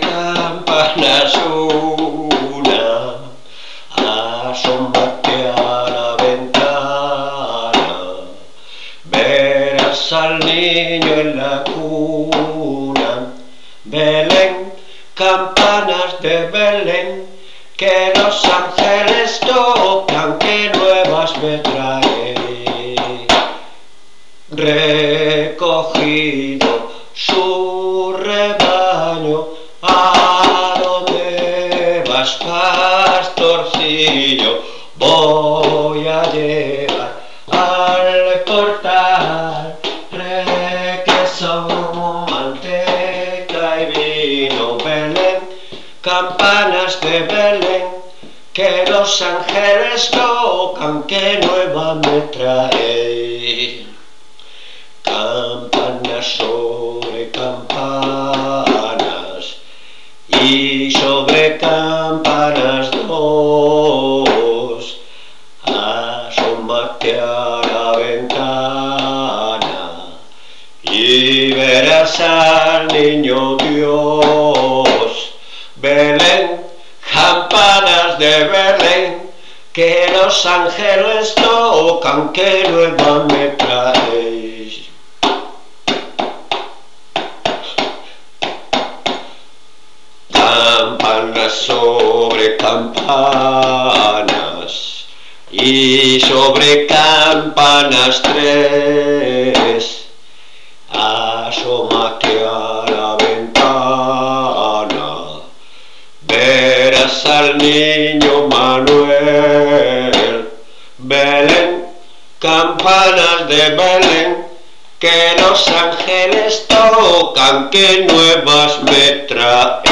campanas una asómate a la ventana. Verás al niño en la cuna. Belén, campanas de Belén que los ángeles tocan que nuevas me trae recogido pastorcillo voy a llevar al portal requesón manteca y vino Belén campanas de Belén que los ángeles tocan que nueva me trae asómate a la ventana y verás al niño Dios. Belén campanas de Belén que los ángeles tocan que nueva me traes campanas sobre campanas y sobre campanas tres asómate a la ventana verás al niño Manuel. Belén campanas de Belén que los ángeles tocan que nuevas me traen